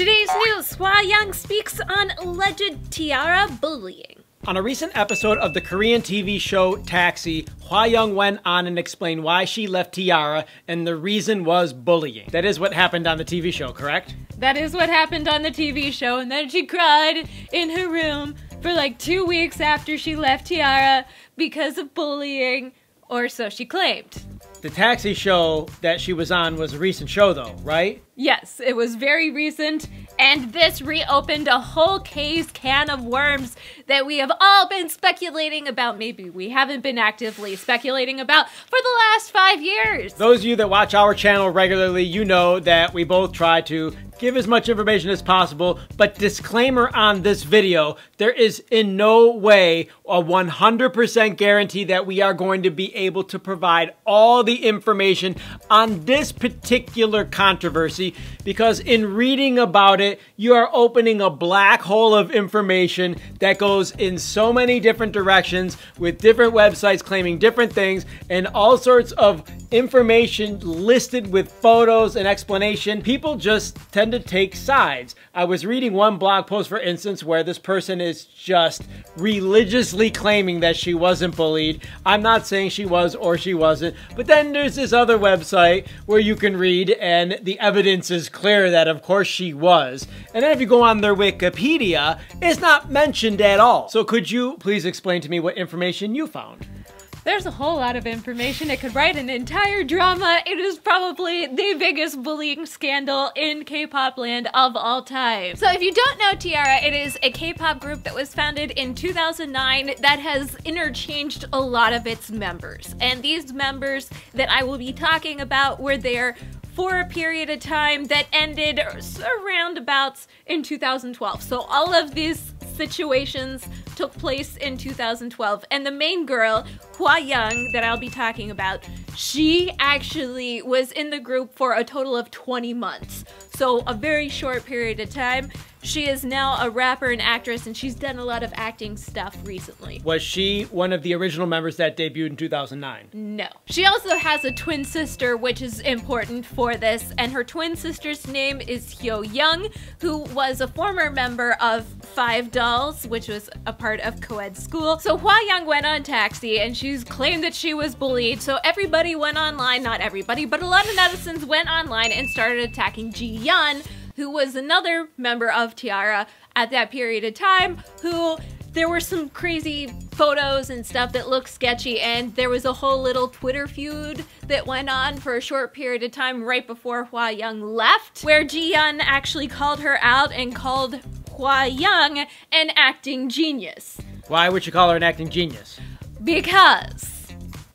Today's news Hwa Young speaks on alleged T-ara bullying. On a recent episode of the Korean TV show Taxi, Hwa Young went on and explained why she left T-ara, and the reason was bullying. That is what happened on the TV show, correct? That is what happened on the TV show, and then she cried in her room for like two weeks after she left T-ara because of bullying, or so she claimed. The taxi show that she was on was a recent show, though, right? Yes, it was very recent, and this reopened a whole case can of worms that we have all been speculating about. Maybe we haven't been actively speculating about for the last five years. Those of you that watch our channel regularly, you know that we both try to give as much information as possible, but disclaimer on this video, there is in no way a 100% guarantee that we are going to be able to provide all the information on this particular controversy because in reading about it, you are opening a black hole of information that goes in so many different directions with different websites claiming different things and all sorts of information listed with photos and explanation. People just tend to take sides. I was reading one blog post, for instance, where this person is just religiously claiming that she wasn't bullied. I'm not saying she was or she wasn't, but then there's this other website where you can read and the evidence is clear that of course she was. And then if you go on their Wikipedia, it's not mentioned at all. So could you please explain to me what information you found? There's a whole lot of information. It could write an entire drama. It is probably the biggest bullying scandal in K-pop land of all time. So if you don't know T-ara, it is a K-pop group that was founded in 2009 that has interchanged a lot of its members. And these members that I will be talking about were there for a period of time that ended around about in 2012. So all of these situations took place in 2012 and the main girl Hwa Young that I'll be talking about she actually was in the group for a total of 20 months. So a very short period of time she is now a rapper and actress, and she's done a lot of acting stuff recently. Was she one of the original members that debuted in 2009? No. She also has a twin sister, which is important for this, and her twin sister's name is Hyo Young, who was a former member of Five Dolls, which was a part of co-ed school. So Hwa Young went on Taxi, and she's claimed that she was bullied, so everybody went online, not everybody, but a lot of netizens went online and started attacking Ji Yun, who was another member of T-ara at that period of time, who there were some crazy photos and stuff that looked sketchy, and there was a whole little Twitter feud that went on for a short period of time right before Hwa Young left, where Ji Yun actually called her out and called Hwa Young an acting genius. Why would you call her an acting genius? Because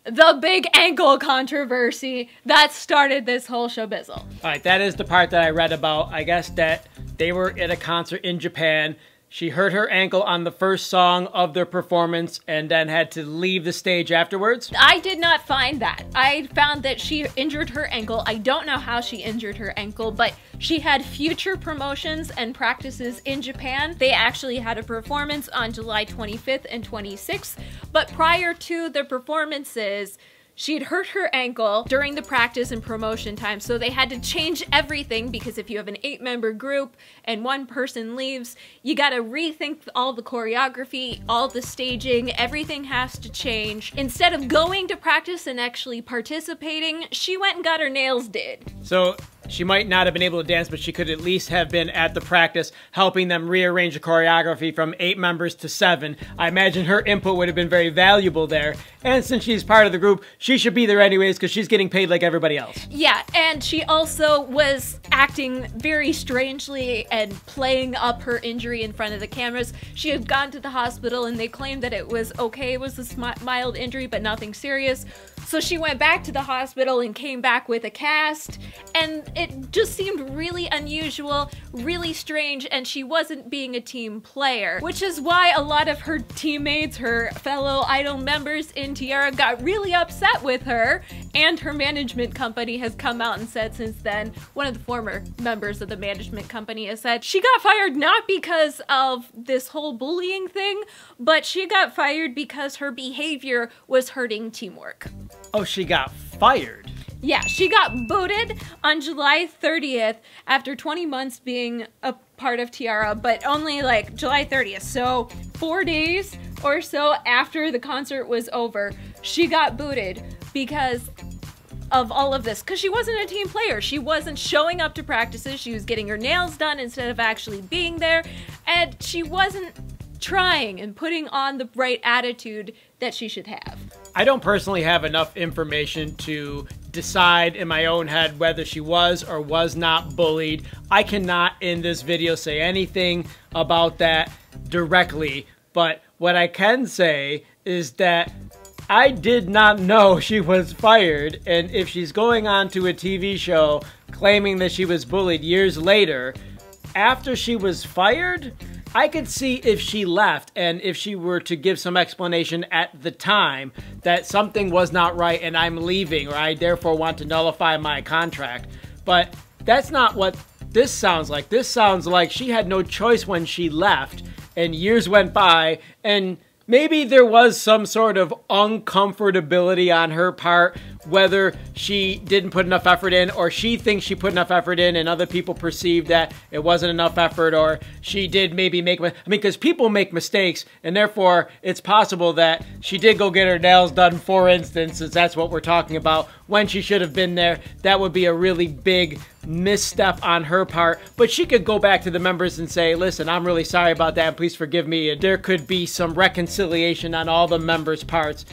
the big ankle controversy that started this whole showbizzle. All right, that is the part that I read about. I guess that they were at a concert in Japan. She hurt her ankle on the first song of their performance and then had to leave the stage afterwards. I did not find that. I found that she injured her ankle. I don't know how she injured her ankle, but she had future promotions and practices in Japan. They actually had a performance on July 25th and 26th, but prior to the performances, She'd hurt her ankle during the practice and promotion time, so they had to change everything because if you have an eight member group and one person leaves, you gotta rethink all the choreography, all the staging, everything has to change. Instead of going to practice and actually participating, she went and got her nails did. So she might not have been able to dance, but she could at least have been at the practice helping them rearrange the choreography from eight members to seven. I imagine her input would have been very valuable there. And since she's part of the group, she should be there anyways because she's getting paid like everybody else. Yeah, and she also was acting very strangely and playing up her injury in front of the cameras. She had gone to the hospital and they claimed that it was okay, it was a mild injury, but nothing serious. So she went back to the hospital and came back with a cast, and it just seemed really unusual, really strange, and she wasn't being a team player, which is why a lot of her teammates, her fellow idol members in T-ara got really upset with her, and her management company has come out and said since then, one of the former members of the management company has said she got fired not because of this whole bullying thing, but she got fired because her behavior was hurting teamwork. Oh, she got fired? Yeah, she got booted on July 30th after 20 months being a part of T-ara, but only like July 30th. So, four days or so after the concert was over, she got booted because of all of this because she wasn't a team player. She wasn't showing up to practices. She was getting her nails done instead of actually being there. And she wasn't trying and putting on the right attitude that she should have. I don't personally have enough information to decide in my own head whether she was or was not bullied. I cannot in this video say anything about that directly, but what I can say is that I did not know she was fired, and if she's going on to a TV show claiming that she was bullied years later, after she was fired, I could see if she left and if she were to give some explanation at the time that something was not right and I'm leaving or I therefore want to nullify my contract. But that's not what this sounds like. This sounds like she had no choice when she left and years went by and maybe there was some sort of uncomfortability on her part, whether she didn't put enough effort in, or she thinks she put enough effort in, and other people perceive that it wasn't enough effort, or she did maybe make. I mean, because people make mistakes, and therefore it's possible that she did go get her nails done, for instance, since that's what we're talking about, when she should have been there. That would be a really big misstep on her part, but she could go back to the members and say, listen, I'm really sorry about that, please forgive me. And there could be some reconciliation on all the members' parts.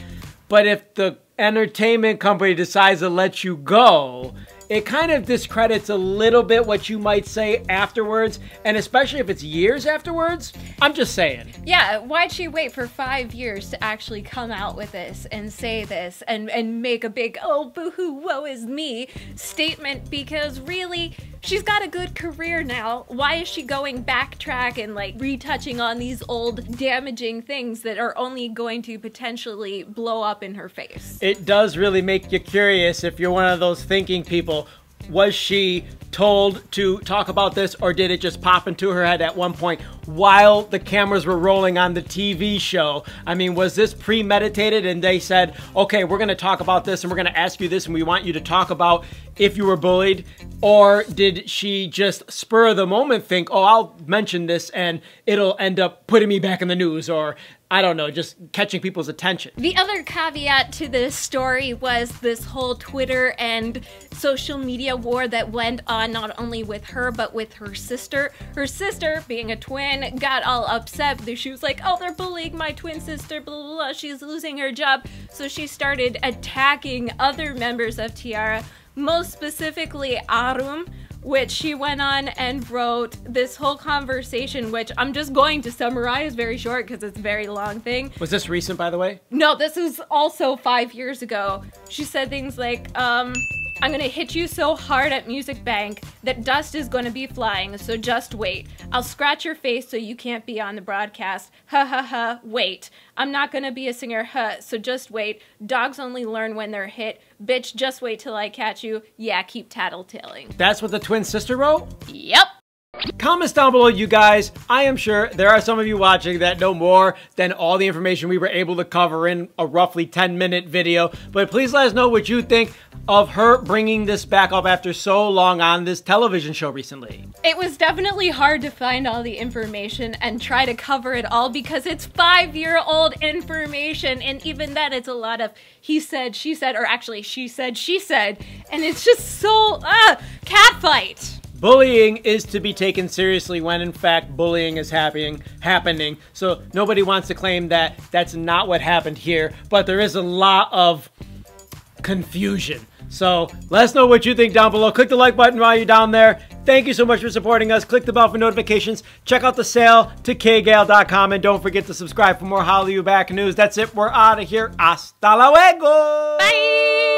But if the entertainment company decides to let you go, it kind of discredits a little bit what you might say afterwards, and especially if it's years afterwards. I'm just saying. Yeah, why'd she wait for five years to actually come out with this and say this and, and make a big, oh, boo hoo, woe is me statement? Because really, she's got a good career now. Why is she going backtrack and like retouching on these old damaging things that are only going to potentially blow up in her face? It does really make you curious if you're one of those thinking people was she told to talk about this or did it just pop into her head at one point while the cameras were rolling on the TV show? I mean, was this premeditated and they said, okay, we're going to talk about this and we're going to ask you this and we want you to talk about if you were bullied? Or did she just spur of the moment think, oh, I'll mention this and it'll end up putting me back in the news or I don't know, just catching people's attention. The other caveat to this story was this whole Twitter and social media war that went on not only with her but with her sister. Her sister, being a twin, got all upset. She was like, oh, they're bullying my twin sister, blah, blah, blah. She's losing her job. So she started attacking other members of T-ara, most specifically Arum, which she went on and wrote this whole conversation, which I'm just going to summarize very short because it's a very long thing. Was this recent, by the way? No, this was also five years ago. She said things like, um, I'm gonna hit you so hard at Music Bank that dust is gonna be flying, so just wait. I'll scratch your face so you can't be on the broadcast. Ha ha ha, wait. I'm not gonna be a singer, huh, so just wait. Dogs only learn when they're hit. Bitch, just wait till I catch you. Yeah, keep tattletaling. That's what the twin sister wrote? Yep. Comments down below, you guys. I am sure there are some of you watching that know more than all the information we were able to cover in a roughly 10 minute video. But please let us know what you think of her bringing this back up after so long on this television show recently. It was definitely hard to find all the information and try to cover it all because it's five year old information. And even then, it's a lot of he said, she said, or actually, she said, she said. And it's just so, ah, catfight. Bullying is to be taken seriously when in fact bullying is happening happening. So nobody wants to claim that that's not what happened here, but there is a lot of confusion. So let us know what you think down below. Click the like button while you're down there. Thank you so much for supporting us. Click the bell for notifications. Check out the sale to kaygal.com and don't forget to subscribe for more Hallyu Back news. That's it. We're out of here. Hasta luego. Bye.